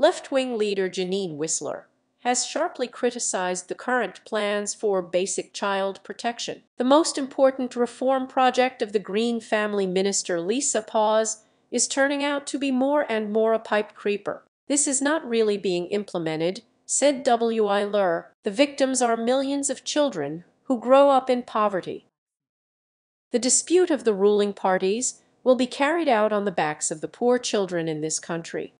Left-wing leader Janine Wissler has sharply criticized the current plans for basic child protection. The most important reform project of the Green family minister Lisa Paus is turning out to be more and more a pipe creeper. This is not really being implemented, said Wissler. The victims are millions of children who grow up in poverty. The dispute of the ruling parties will be carried out on the backs of the poor children in this country.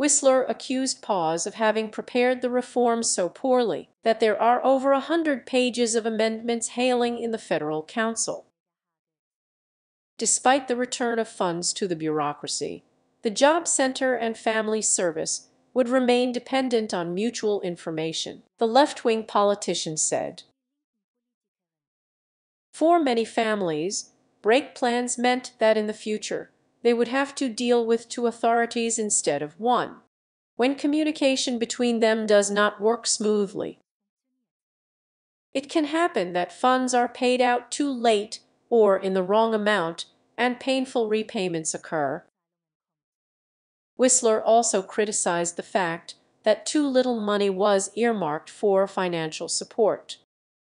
Wissler accused Paus of having prepared the reform so poorly that there are over a hundred pages of amendments hailing in the Federal Council. Despite the return of funds to the bureaucracy, the Job Center and Family Service would remain dependent on mutual information, the left-wing politician said. For many families, break plans meant that in the future they would have to deal with two authorities instead of one, when communication between them does not work smoothly. It can happen that funds are paid out too late or in the wrong amount and painful repayments occur. Wissler also criticized the fact that too little money was earmarked for financial support.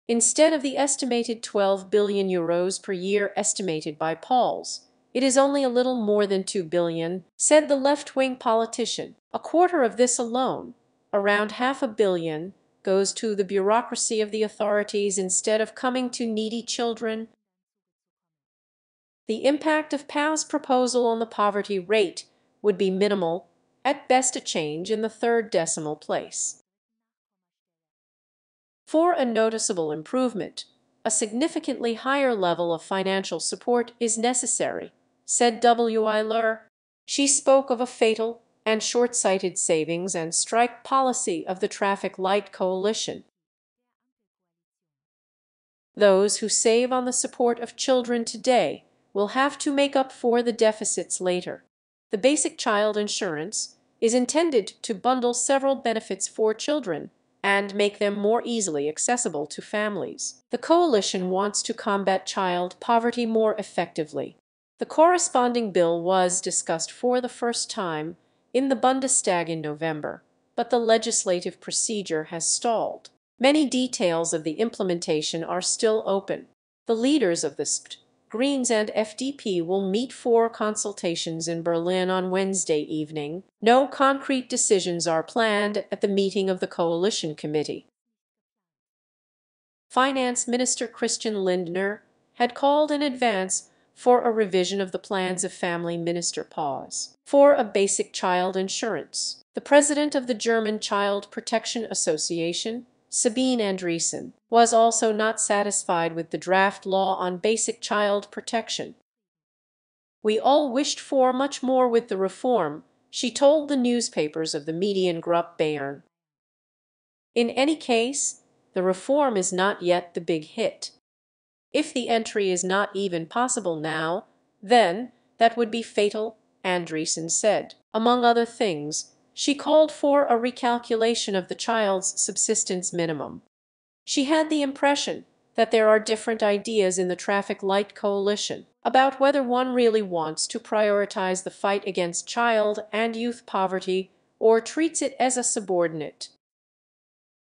Instead of the estimated 12 billion euros per year estimated by Paus, it is only a little more than 2 billion, said the left-wing politician. A quarter of this alone, around half a billion, goes to the bureaucracy of the authorities instead of coming to needy children. The impact of Paus's proposal on the poverty rate would be minimal, at best a change in the third decimal place. For a noticeable improvement, a significantly higher level of financial support is necessary, said Wissler. She spoke of a fatal and short-sighted savings and strike policy of the Traffic Light Coalition. Those who save on the support of children today will have to make up for the deficits later. The basic child insurance is intended to bundle several benefits for children and make them more easily accessible to families. The coalition wants to combat child poverty more effectively. The corresponding bill was discussed for the first time in the Bundestag in November, but the legislative procedure has stalled. Many details of the implementation are still open. The leaders of the SPD, Greens and FDP will meet for consultations in Berlin on Wednesday evening. No concrete decisions are planned at the meeting of the coalition committee. Finance Minister Christian Lindner had called in advance for a revision of the plans of Family Minister Paus for a basic child insurance. The president of the German Child Protection Association Sabine Andresen, was also not satisfied with the draft law on basic child protection. We all wished for much more with the reform, she told the newspapers of the Mediengruppe Bayern. In any case, the reform is not yet the big hit. If the entry is not even possible now, then that would be fatal, Andresen said. Among other things, she called for a recalculation of the child's subsistence minimum. She had the impression that there are different ideas in the Traffic Light Coalition about whether one really wants to prioritize the fight against child and youth poverty or treats it as a subordinate.